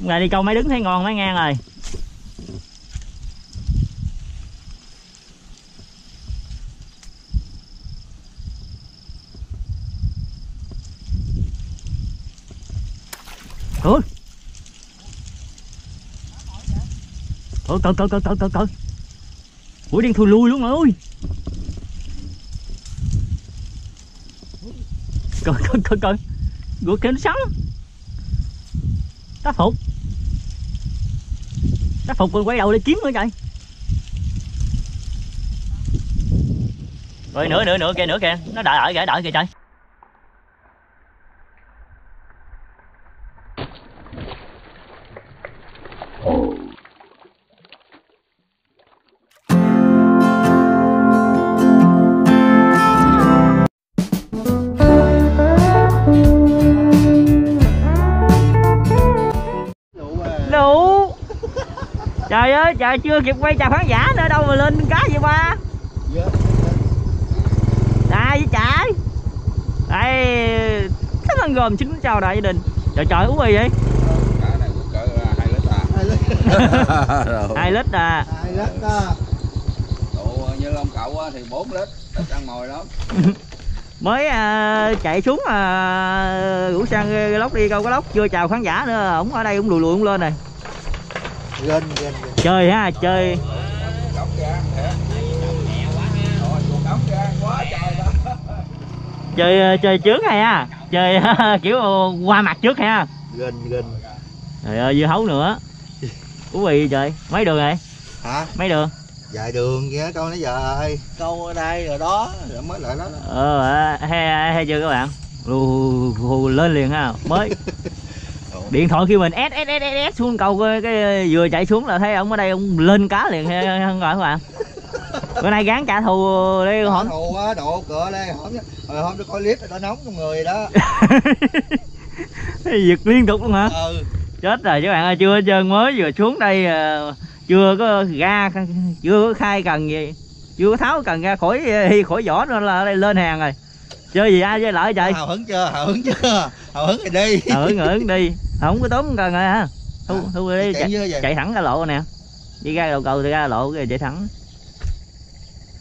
ngày đi câu máy đứng thấy ngon máy ngang rồi Ủa Cỡ cỡ cỡ cỡ cỡ cỡ cỡ Ủa đang thui lui luôn rồi ơi Cỡ cỡ cỡ cỡ Gũi kêu nó sống Tá phục nó phục còn quay đầu để kiếm nữa trời. Rồi, nữa nữa nữa, kìa nữa, kìa. Nó đợi đợi kìa đợi kìa trời. Trời ơi trời chưa kịp quay chào khán giả nữa đâu mà lên cá vậy ba? À với chạy đây cảm ơn gồm chính chào đại gia đình. Trời trời uống gì vậy. Cá à, hai lít à Rồi. hai lít à. Hai lít đó. Độ như ông cậu á thì 4 lít ít ăn mồi lắm. Mới à, chạy xuống à, rủ sang lóc đi câu cái lóc chưa chào khán giả nữa ổng ở đây cũng lùi lùi cũng lên này Gên, gên. chơi ha chơi cống ra thiệt rồi chuột cống ra quá trời đó chơi ờ, chơi trước hay ha chơi kiểu qua mặt trước ha Gên, gên. trời ơi dưa hấu nữa ú gì trời mấy đường rồi Hả? mấy đường Dài đường kia câu nãy giờ ơi. Câu ở đây rồi đó, rồi mới lại đó. ờ à, hay hay chưa các bạn lù, lù lên liền ha mới điện thoại khi mình s s s s xuống cầu cái, cái vừa chạy xuống là thấy ông ở đây ông lên cá liền không rồi các bạn bữa nay gán trả thù đi hỏi thù á, độ cửa đây, hôm hồi hôm tôi coi clip nó nóng trong người đó. giật liên tục luôn hả Ừ. chết rồi các bạn ơi chưa trơn mới vừa xuống đây ờ, chưa có ra chưa có khai cần gì chưa có tháo cần ra khỏi khỏi vỏ nữa là đây lên hàng rồi chơi gì ai chơi lại trời Hào hứng chưa? Hào hứng chưa? Hào hứng thì đi. ngưỡng ngưỡng đi không có tốn cần rồi hả? Thu À, thu đi chạy chạy, chạy thẳng ra lộ nè. Đi ra đầu cầu thì ra lộ cái chạy thẳng.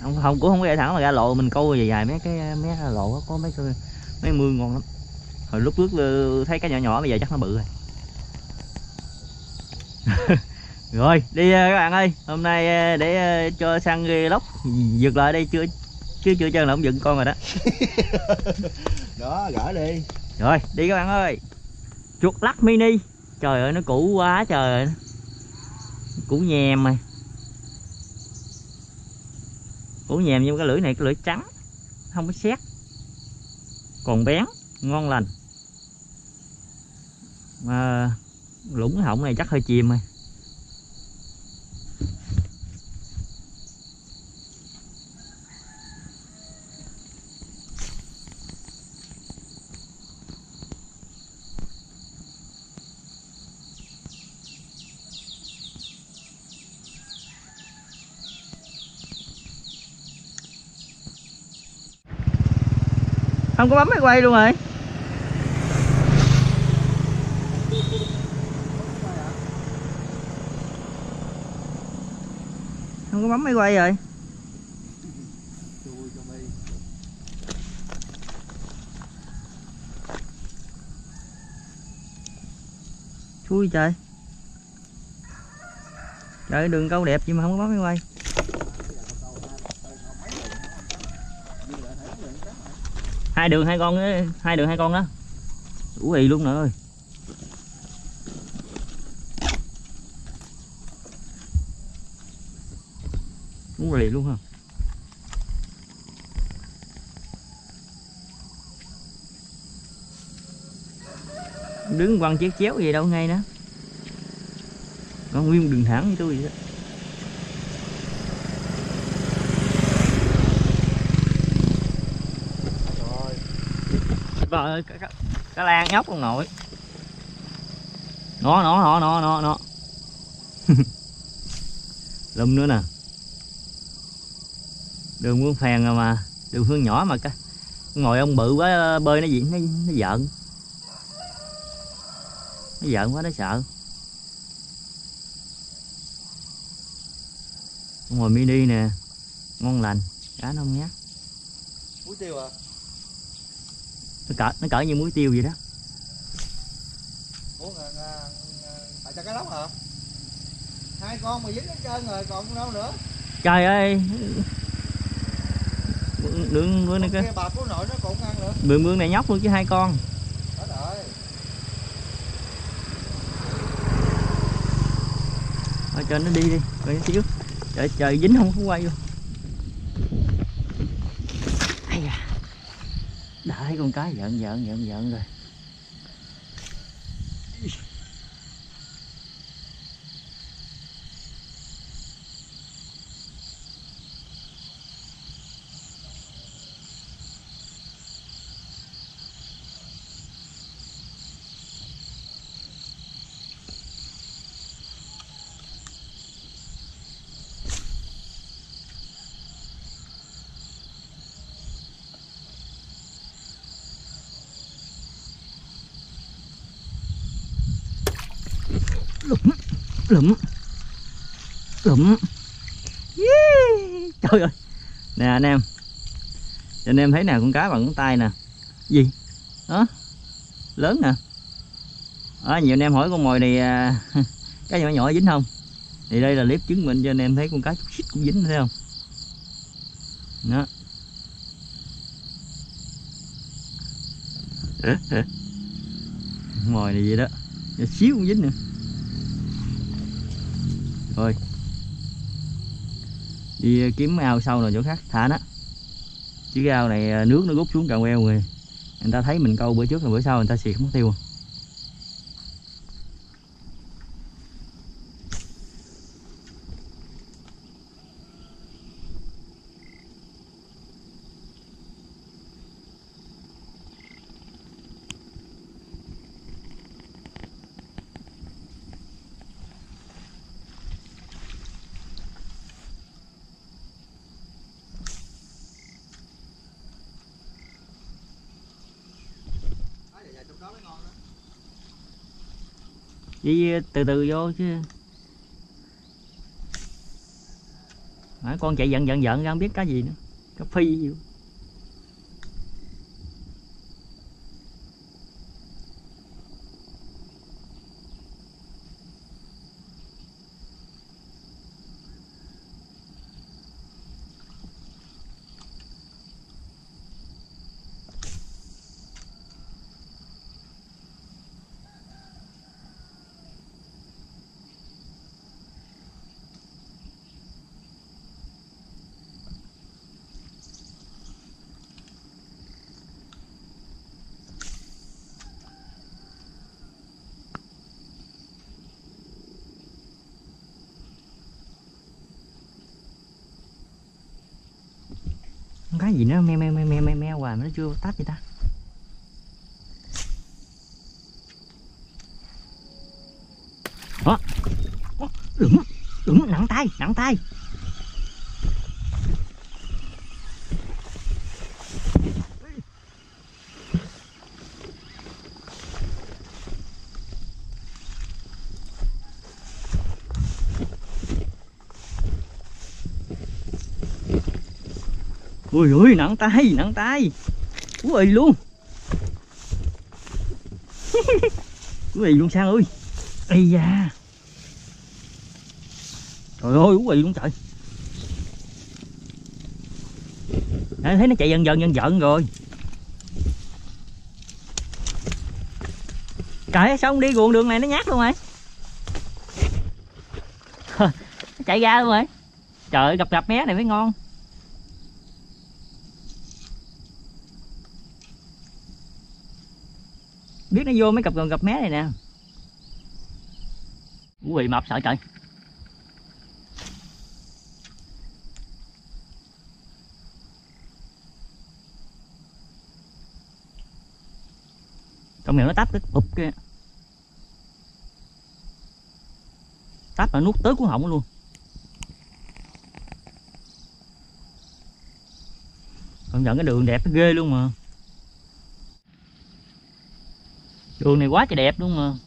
Không không cũng không có chạy thẳng mà ra lộ mình câu dài dài mấy cái mấy cái lộ đó, có mấy cái mấy mương ngon lắm. Hồi lúc trước thấy cái nhỏ nhỏ bây giờ chắc nó bự rồi. Rồi đi ờ, các bạn ơi hôm nay ờ, để ờ, cho săn ghi lóc giật lại đây chưa chứ chưa chân là ông dựng con rồi đó. Đó, gỡ đi. rồi đi các bạn ơi chuột lắc mini. Trời ơi, nó cũ quá, trời ơi. Cũ nhèm mà. Cũ nhèm nhưng cái lưỡi này, cái lưỡi trắng. Không có xét còn bén, ngon lành. Mà lũng hỏng họng này chắc hơi chìm rồi. Không có bấm máy quay luôn rồi. Không có bấm máy quay rồi. Chui trời. Trời đường câu đẹp nhưng mà không có bấm máy quay. Hai đường hai con ấy, hai đường hai con đó. Ủ ì luôn nữa ơi. Ủ ì luôn hả? Đứng quăng chiếc chéo gì đâu ngay nữa con nguyên đường thẳng với tôi vậy đó. trời ơi cá, lan nhóc ông nội. Nó nó nó nó nó nó. Lum nữa nè. Đường hướng phèn rồi mà. Đường hướng nhỏ mà cá ngồi ông bự quá bơi nó gì nó nó giận. Nó giận quá nó sợ. Ngồi mini nè. Ngon lành. Cá nó không nhát. Muối tiêu à? Nó cỡ nó cỡ như muối tiêu vậy đó. Ủa à, à, à, cho cái lóc hả? Hai con mà dính hết trơn rồi còn đâu nữa? Trời ơi. Đường bữa này cái bà nội nó cũng ăn nữa. Bữa bữa này nhóc luôn chứ hai con. Rồi. Thôi cho nó đi đi. Nó xíu. Trời trời dính không có quay luôn ai da đã thấy con cá giận giận giận giận rồi. Lụm lụm lụm. Yeah. trời ơi. Nè anh em. Cho anh em thấy nè con cá bằng con tay nè. Gì? Đó lớn nè. Đó, nhiều anh em hỏi con mồi này à, cá cái nhỏ nhỏ dính không? Thì đây là clip chứng minh cho anh em thấy con cá chút xíu cũng dính thấy không? Đó. Mồi này vậy đó. Xíu cũng dính nữa phơi đi ờ, kiếm ao sâu rồi chỗ khác, thả nó. Chứ cái ao này ờ, nước nó rút xuống càng queo người. Người ta thấy mình câu bữa trước rồi bữa sau, người ta xịt mất tiêu. Đi từ từ vô chứ. Hả, con chạy giận giận giận ra không biết cái gì nữa. Cá phi gì Con cái gì nó meo meo meo meo meo, meo hoài mà nó chưa tắt gì ta? Đó đứng, đứng, nặng tay nặng tay. Ui ui nặng tay nặng tay ui luôn. Ui luôn sang ơi. Ây da. Trời ơi ui luôn trời. Đấy, thấy nó chạy dần dần dần dần rồi. Trời sao không đi ruộng đường này nó nhát luôn rồi chạy ra luôn rồi trời ơi, gặp gặp mé này mới ngon. Nó vô mấy cặp gần gặp mé này nè. Ui mập sợ trời. Con mèo nó tách cái ụp kia. Tách là nuốt tới cuốn họng luôn. Công nhận cái đường đẹp nó ghê luôn mà. đường này quá trời đẹp đúng không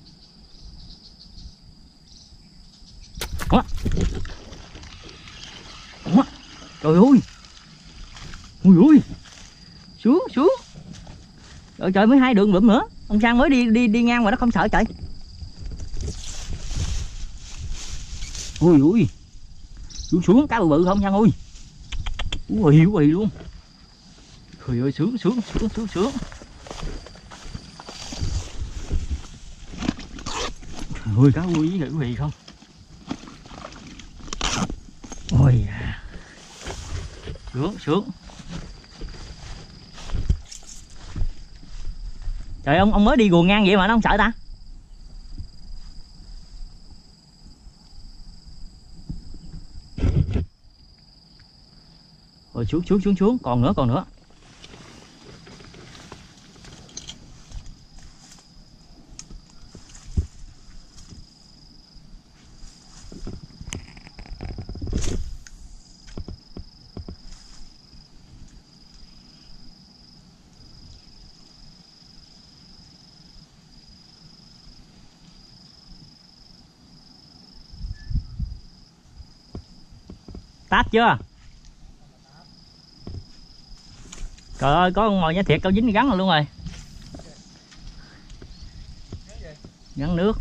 quá quá trời ơi! Ui ui xuống xuống trời trời mới hai đường lượm nữa. Ông sang mới đi đi đi ngang mà nó không sợ trời. Ui ui xuống xuống cá bự bự không sang ui ui ui luôn. Trời ơi xuống, xuống, xuống, xuống, xuống 10 cá ui nữa quý vị không? Ôi. À sướng sướng trời ông ông mới đi guồng ngang vậy mà nó không sợ ta? Rồi xuống xuống xuống xuống. Còn nữa còn nữa. Chưa? Trời ơi, có con mồi nhá, thiệt câu dính gắn rồi luôn rồi. Gắn nước.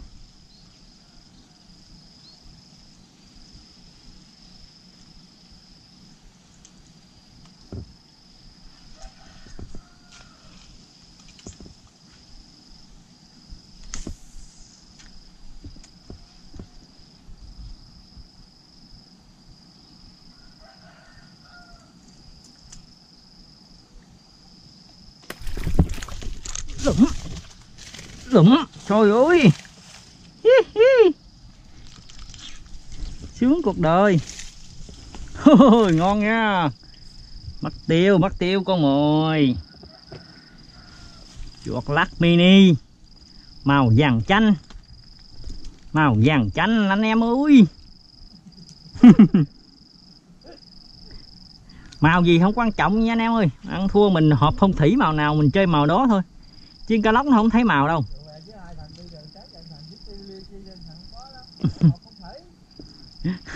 Lụm. Trời ơi. Hi, hi. sướng cuộc đời. Ôi, ngon nha. Mắt tiêu mắt tiêu con mồi. Chuột lắc mini. Màu vàng chanh. Màu vàng chanh anh em ơi. Màu gì không quan trọng nha anh em ơi. Ăn thua mình họp phong thủy màu nào mình chơi màu đó thôi. Chiên cá lóc nó không thấy màu đâu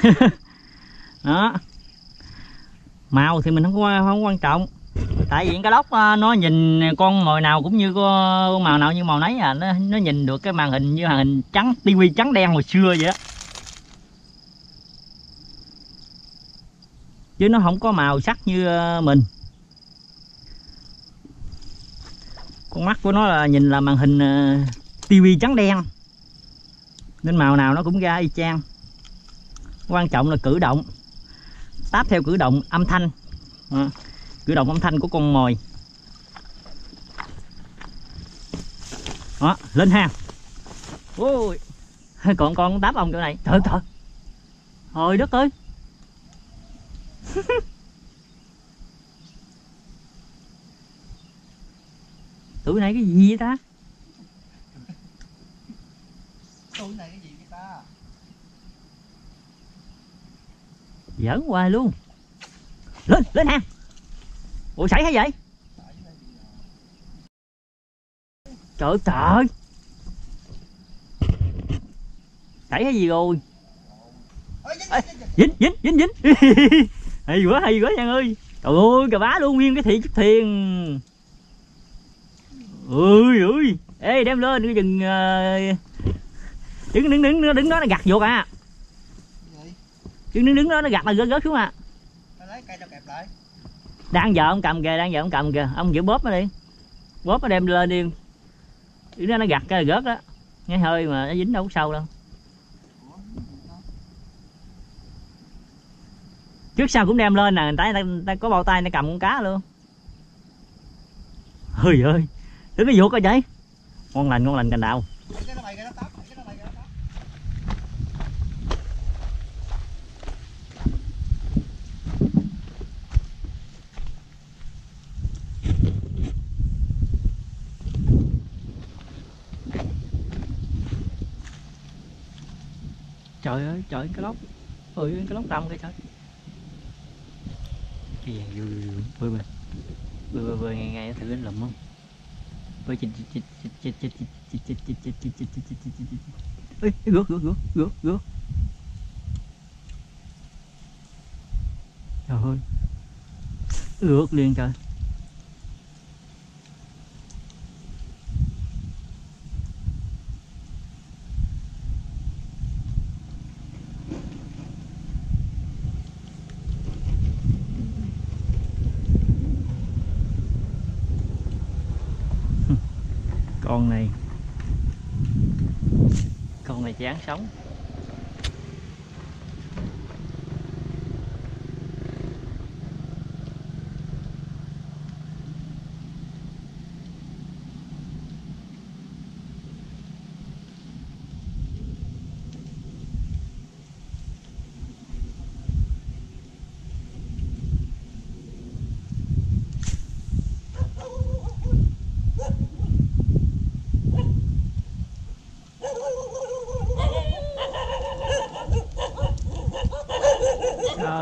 đó. Màu thì mình không không quan trọng. Tại vì cái lóc à, nó nhìn con mồi nào cũng như con màu nào như màu nấy à. Nó, nó nhìn được cái màn hình như màn hình trắng tivi trắng đen hồi xưa vậy đó chứ nó không có màu sắc như à, mình. Con mắt của nó là nhìn là màn hình à, tivi trắng đen. Nên màu nào nó cũng ra y chang quan trọng là cử động. Táp theo cử động âm thanh. À, cử động âm thanh của con mồi. Đó lên ha. Ôi còn con táp ông chỗ này. Trời trời. Hồi đất ơi. Tụi này cái gì vậy ta? Tụi này cái gì vậy ta giỡn hoài luôn. Lên lên ha. Ủa xảy hay vậy? Trời ơi, trời xảy hay gì rồi? Ê, dính dính dính dính. Hay quá hay quá nha ơi. Trời ơi cà bá luôn nguyên cái thị chiếc thiền. Ui ui ê đem lên cái chừng uh, đứng đứng đứng đứng đó nó gặt vô à đứng đứng đứng đó nó gặt là rớt rớt xuống à. Lấy cây tao kẹp lại. Đang giờ ông cầm kìa đang giờ ông cầm kìa. Ông giữ bóp nó đi. Bóp nó đem lên đi. Đứng đó nó gặt cái là rớt đó nghe hơi mà nó dính đâu có sâu đâu. Trước sau cũng đem lên nè người ta, người ta có bao tay nó cầm con cá luôn. Ơi ơi đừng có vuột coi vậy. Ngon lành ngon lành cành đào cái nó bày cái nó tóc cái nó bày cái nó tóc trời ơi trời cái lóc ơi cái lóc đông cái trời cái vàng vui vui vui vui vui vui ngày ngày thử anh lụm không vui chịch chịch chịch chịch chịch chịch chịch chịch chịch chịch chịch chịch chịch chịch chịch chịch chịch gước gước gước gước gước trời ơi ngược liền trời con này con này chán sống.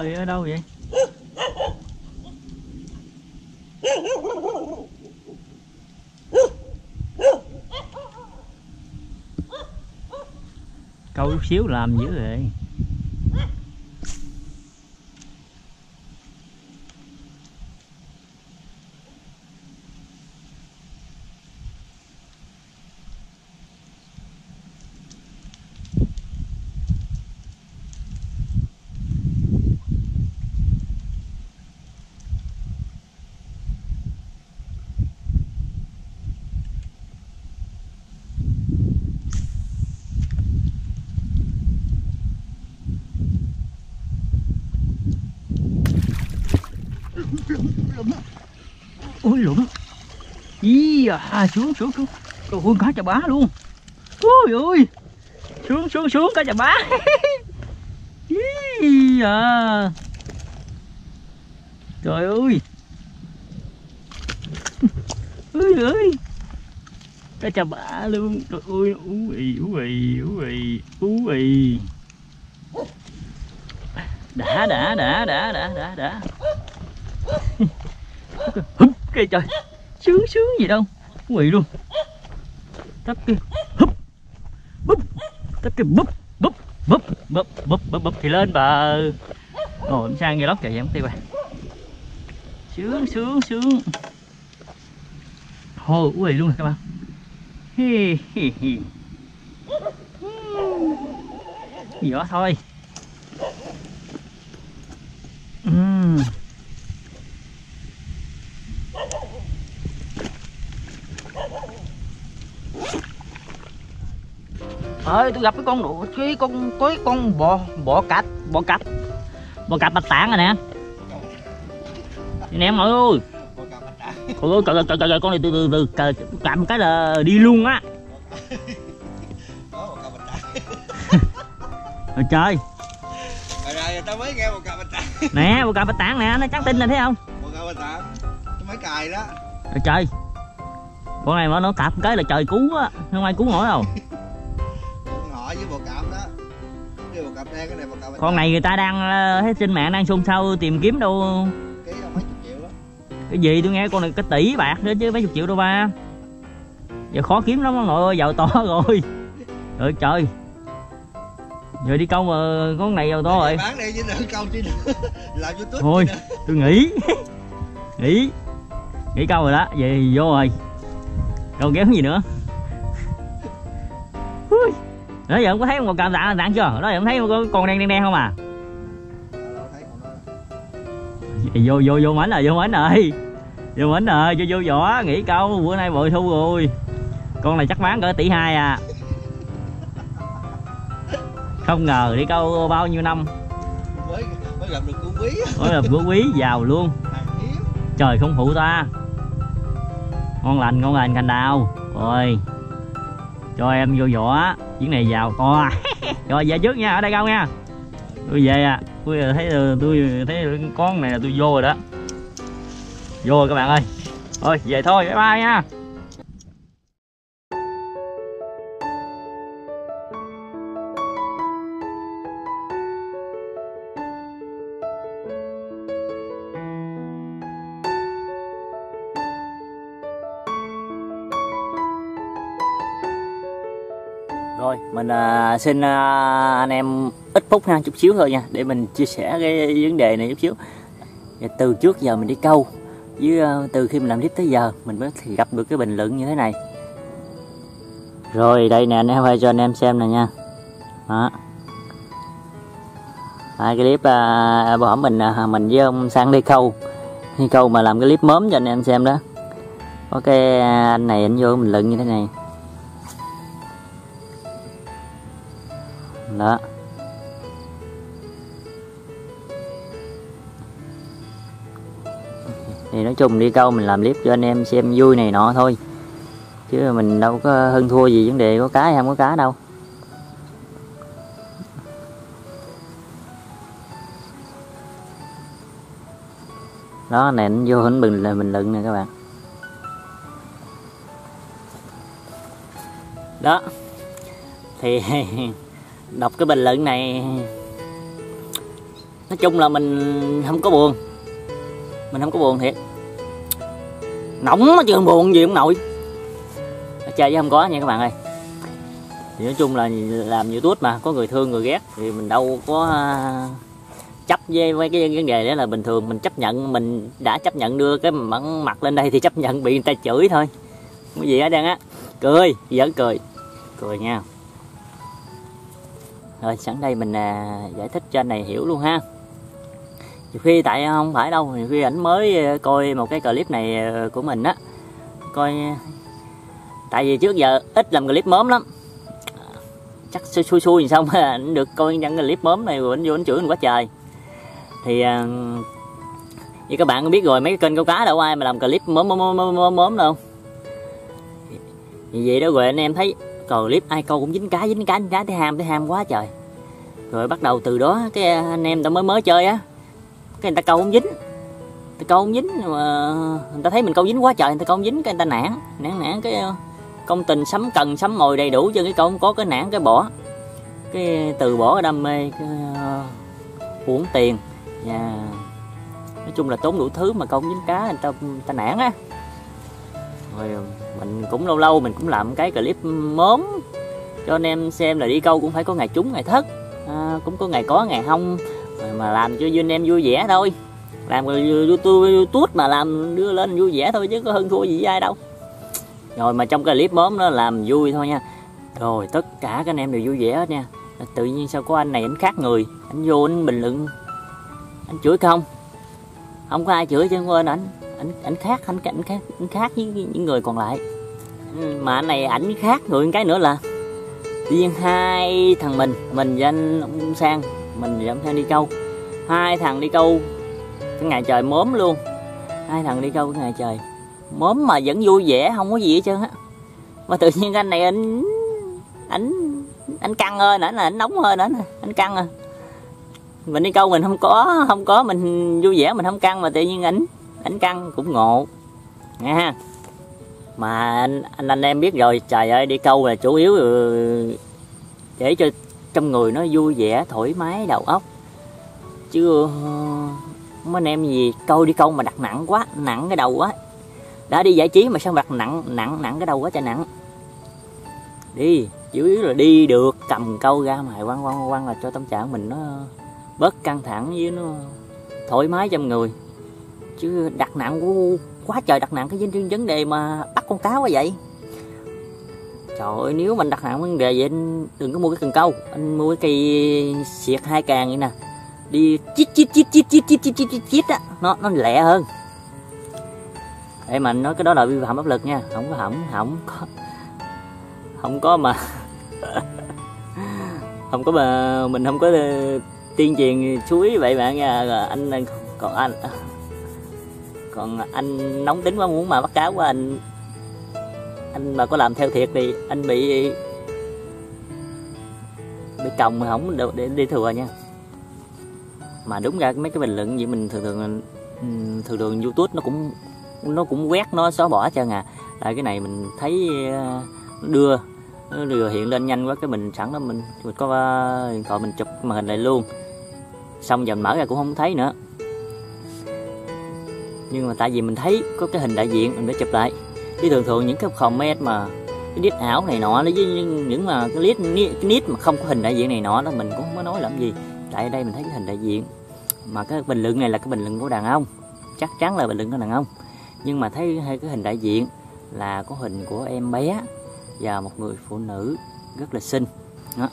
Trời ở đâu vậy? Câu chút xíu làm dữ vậy ôi lụng Ý À? à, xuống xuống xuống. Trời ơi cá chà bá luôn. Ôi ôi. Xuống xuống xuống cá chà bá. À. Trời ơi. Ôi ơi Cá chà bá luôn. Trời ơi ui ui ui ui ui đã đã đã đã đã đã đã. Húp cây trời sướng sướng gì đâu. Quỷ luôn. Tấp kia húp. Búp. Tấp kia búp. Búp. Búp. Búp. Búp. Búp. Búp. Thì lên bờ ngồi em sang nghe lóc trời em tiêu à. Sướng sướng sướng. Hồ quỷ luôn rồi các bạn. Hi hi hi. Nhỏ thôi Uhm ơi tôi gặp cái con đủ cái con cái con bò bò cạp bò cạp. Bò cạp bạch tạng rồi nè. Nè em mọi ơi ôi trời trời trời con này từ từ từ cà- cạp cái là đi luôn á. Trời trời. Rồi tao mới nghe một cặp bạch tạng. Nè bò cạp bạch tạng nè nó trắng tinh nè thấy không? Một cặp bạch tạng Tôi mới cài đó. Trời trời. Con này mà nó cạp cái là trời cứu á không ai cứu nổi đâu con này người ta đang ờ, thấy trên mạng đang xôn xao tìm kiếm đâu. Cái gì tôi nghe con này cái tỷ bạc nữa chứ mấy chục triệu đâu ba. Giờ khó kiếm lắm ông nội ơi giàu to rồi. Trời trời. Giờ đi câu mà con này giàu to rồi. Bán đi chứ đừng câu nữa. Làm youtube thôi tôi nghỉ nghỉ nghỉ câu rồi đó về vô rồi. Đâu kéo gì nữa? Ui. Đó giờ không có thấy một càm dạng dạng chưa? Đó giờ không thấy một con- con đen đen đen không à? Nó vô vô vô mảnh rồi vô mảnh rồi vô mảnh rồi vô vô vỏ nghỉ câu bữa nay bội thu rồi. Con này chắc bán cỡ tỷ hai à. Không ngờ đi câu bao nhiêu năm. Mới mới gặp được con quý. Mới là bữa quý giàu luôn. Trời không phụ ta. Ngon lành ngon lành cành đào. Rồi cho em vô vỏ chuyến này giàu to. Rồi về trước nha ở đây câu nha. Tôi về à. Tôi thấy tôi thấy con này là tôi vô rồi đó. Vô rồi các bạn ơi. Thôi về thôi bye bye nha mình uh, xin uh, anh em ít phút ha, chút xíu thôi nha, để mình chia sẻ cái vấn đề này chút xíu. và từ trước giờ mình đi câu với uh, à, từ khi mình làm clip tới giờ mình mới thì gặp được cái bình luận như thế này. Rồi đây nè anh em ơi cho anh em xem nè nha. Đó. À, cái clip uh, bỏ mình uh, mình với ông sang đi câu. Đi câu mà làm cái clip mớm cho anh em xem đó. Có cái anh này anh vô mình luận như thế này. Đó. Thì nói chung đi câu mình làm clip cho anh em xem vui này nọ thôi. Chứ mình đâu có hơn thua gì vấn đề có cá hay không có cá đâu. Đó này anh vô hình bình là mình luận nè các bạn. Đó. Thì đọc cái bình luận này. Nói chung là mình không có buồn. Mình không có buồn thiệt. Nóng mà chưa buồn gì không nổi. Chơi chứ không có nha các bạn ơi. Thì nói chung là làm youtube mà có người thương người ghét thì mình đâu có à, chấp với, với cái vấn đề đó là bình thường. Mình chấp nhận mình đã chấp nhận đưa cái mặt lên đây thì chấp nhận bị người ta chửi thôi. Cái gì ở đang á. Cười giỡn cười. Cười nha rồi sẵn đây mình à, giải thích cho anh này hiểu luôn ha. Nhiều khi tại không phải đâu nhiều khi ảnh mới ờ, coi một cái clip này ờ, của mình á coi tại vì trước giờ ít làm clip mớm lắm. Chắc xui xui xong ảnh được coi những clip mớm này rồi ảnh vô ảnh chửi mình quá trời. Thì à, như các bạn cũng biết rồi mấy cái kênh câu cá đâu ai mà làm clip mớm mớm mớm mớm, mớm đâu. Vì vậy đó rồi anh em thấy clip ai câu cũng dính cá dính cá dính cá thấy ham thấy ham quá trời. Rồi bắt đầu từ đó cái anh em ta mới mới chơi á. Cái người ta câu không dính. Ta câu không dính mà người ta thấy mình câu dính quá trời người ta câu không dính cái người ta nản. Nản nản cái công tình sắm cần sắm mồi đầy đủ cho cái câu không có cái nản cái bỏ cái từ bỏ cái đam mê cái uh, uổng tiền. Và nói chung là tốn đủ thứ mà câu không dính cá người ta người ta nản á rồi mình cũng lâu lâu mình cũng làm cái clip mớm. Cho anh em xem là đi câu cũng phải có ngày trúng ngày thất. À, cũng có ngày có ngày không. Mà làm cho anh em vui vẻ thôi. Làm youtube youtube mà làm đưa lên vui vẻ thôi chứ có hơn thua gì với ai đâu. Rồi mà trong clip mớm nó làm vui thôi nha. Rồi tất cả các anh em đều vui vẻ hết nha. Tự nhiên sao có anh này anh khác người. Anh vô anh bình luận. Anh chửi không? Không có ai chửi chứ quên anh anh anh khác anh anh khác anh khác với những người còn lại. Ừ, mà anh này ảnh khác người cái nữa là tự nhiên hai thằng mình mình với anh ông sang, mình với ông sang đi câu. Hai thằng đi câu cái ngày trời mớm luôn. Hai thằng đi câu cái ngày trời mớm mà vẫn vui vẻ, không có gì hết trơn á. Mà tự nhiên anh này anh ảnh anh căng ơi nãy là anh nóng hơn nữa anh căng à mình đi câu mình không có không có, mình vui vẻ, mình không căng mà tự nhiên ảnh đánh căng cũng ngộ. Nghe ha? Mà anh, anh anh em biết rồi trời ơi đi câu là chủ yếu ừ, để cho trong người nó vui vẻ thoải mái đầu óc. Chứ ờ, mấy anh em gì câu đi câu mà đặt nặng quá nặng cái đầu quá đã đi giải trí mà sao đặt nặng nặng nặng cái đầu quá trời nặng. Đi chủ yếu là đi được cầm câu ra mà quăng quăng quăng là cho tâm trạng mình nó bớt căng thẳng với nó thoải mái trong người chứ đặt nặng quá trời đặt nặng cái vấn đề mà bắt con cá quá vậy. Trời ơi, nếu mình đặt nặng vấn đề vậy, anh đừng có mua cái cần câu. Anh mua cái cây xiệt hai càng vậy nè. Đi chít chít chít chít chít chít chít chít chít chít á. Nó nó lẹ hơn. Để mà nói cái đó là vi phạm pháp luật nha. Không có hỏng không có. Không có mà. Không có mà mình không có ờ, tiên truyền suối vậy bạn nha. Rồi anh còn anh còn anh nóng tính quá, muốn mà bắt cá quá, anh anh mà có làm theo thiệt thì anh bị bị còng mà không được để đi thừa nha. Mà đúng ra mấy cái bình luận gì mình thường thường ừ, thường thường youtube nó cũng nó cũng quét, nó xóa bỏ cho à. Tại cái này mình thấy ờ, đưa đưa hiện lên nhanh quá, cái mình sẵn đó mình mình có ờ, điện thoại mình chụp màn hình lại luôn. Xong giờ mình mở ra cũng không thấy nữa nhưng mà tại vì mình thấy có cái hình đại diện, mình mới chụp lại. Chứ thường thường những cái comment mà cái nít ảo này nọ với những mà cái nít cái nít mà không có hình đại diện này nọ đó, mình cũng không có nói làm gì. Tại đây mình thấy cái hình đại diện. Mà cái bình luận này là cái bình luận của đàn ông. Chắc chắn là bình luận của đàn ông. Nhưng mà thấy hai cái hình đại diện là có hình của em bé và một người phụ nữ rất là xinh. Đó.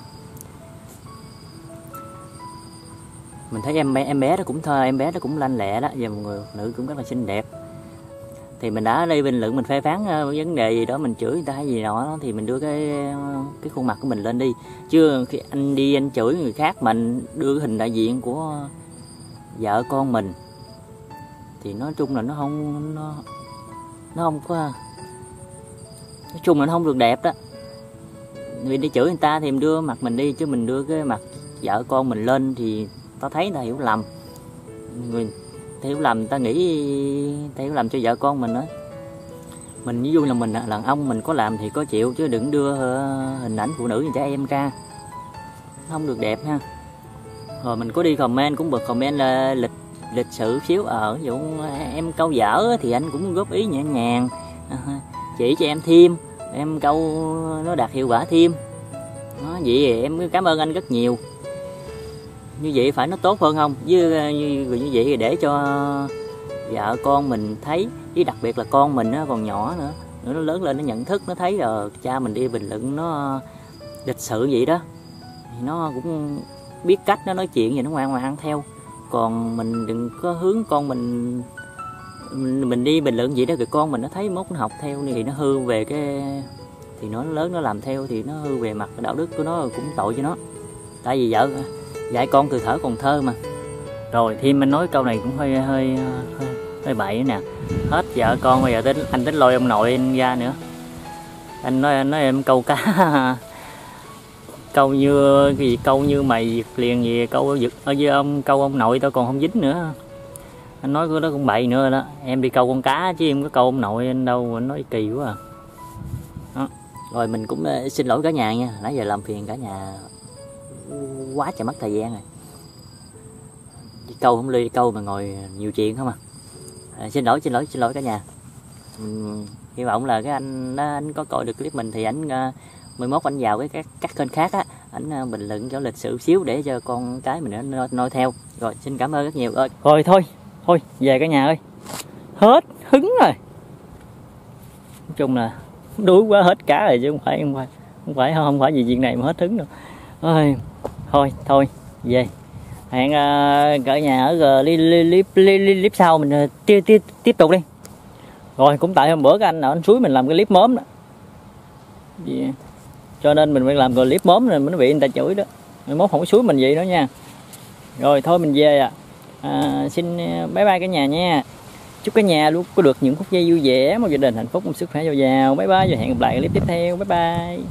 Mình thấy em bé em bé đó cũng thơ, em bé đó cũng lanh lẹ đó, và một người nữ cũng rất là xinh đẹp. Thì mình đã đi bình luận, mình phê phán ờ, vấn đề gì đó, mình chửi người ta hay gì đó, thì mình đưa cái cái khuôn mặt của mình lên đi. Chứ khi anh đi, anh chửi người khác, mình đưa cái hình đại diện của vợ con mình, thì nói chung là nó không, nó nó không có, nói chung là nó không được đẹp đó. Vì đi chửi người ta thì mình đưa mặt mình đi, chứ mình đưa cái mặt vợ con mình lên thì ta thấy ta hiểu lầm. Người ta hiểu lầm ta nghĩ ta hiểu lầm cho vợ con mình đó. Mình ví dụ là mình là đàn ông mình có làm thì có chịu chứ đừng đưa ờ, hình ảnh phụ nữ và trẻ em ra. Không được đẹp ha. Rồi mình có đi comment cũng bật comment là lịch lịch sự xíu ở ví dụ em câu dở thì anh cũng góp ý nhẹ nhàng. Ờ, chỉ cho em thêm em câu nó đạt hiệu quả thêm. Đó, vậy thì em cảm ơn anh rất nhiều như vậy phải nó tốt hơn không? Với ờ, như, như vậy thì để cho vợ con mình thấy với đặc biệt là con mình nó còn nhỏ nữa nữa nó lớn lên nó nhận thức nó thấy rồi cha mình đi bình luận nó lịch sự vậy đó thì nó cũng biết cách nó nói chuyện vậy nó ngoan ngoan theo. Còn mình đừng có hướng con mình mình đi bình luận vậy đó rồi con mình nó thấy mốt nó học theo thì nó hư về cái thì nó lớn nó làm theo thì nó hư về mặt đạo đức của nó cũng tội cho nó. Tại vì vợ dạy con từ thở còn thơ mà. Rồi thì mình nói câu này cũng hơi hơi hơi, hơi bậy nè. Hết vợ con bây giờ tính anh tính lôi ông nội anh ra nữa. Anh nói anh nói em câu cá. Câu như cái gì câu như mày giật liền gì câu giật ở với ông câu ông nội tao còn không dính nữa. Anh nói cái đó cũng bậy nữa đó. Em đi câu con cá chứ em có câu ông nội anh đâu anh nói kỳ quá à. Đó. rồi mình cũng ờ, xin lỗi cả nhà nha. Nãy giờ làm phiền cả nhà quá trời mất thời gian rồi. Đi câu không ly câu mà ngồi nhiều chuyện không à, à xin lỗi xin lỗi xin lỗi cả nhà. Uhm, hy vọng là cái anh anh có coi được clip mình thì anh uh, 11 anh vào cái các các kênh khác á anh uh, bình luận cho lịch sự xíu để cho con cái mình nó noi theo. Rồi xin cảm ơn rất nhiều. Ơi rồi thôi thôi về cả nhà ơi. Hết hứng rồi. Nói chung là đuối quá hết cá rồi chứ không phải không phải không phải không phải vì chuyện này mà hết hứng đâu. Ơi thôi thôi về. Hẹn ờ, cỡ cả nhà ở clip clip sau mình ờ, tiếp tiếp tiếp tục đi. Rồi cũng tại hôm bữa cái anh ở anh suối mình làm cái clip mớm đó. Yeah. cho nên mình phải làm clip mớm rồi mới bị người ta chửi đó. Mình mốt không có suối mình vậy đó nha. Rồi thôi mình về à, à xin ờ, bye bye cả nhà nha. Chúc cả nhà luôn có được những phút giây vui vẻ một gia đình hạnh phúc một sức khỏe dồi dào. Bye bye và hẹn gặp lại clip tiếp theo. Bye bye.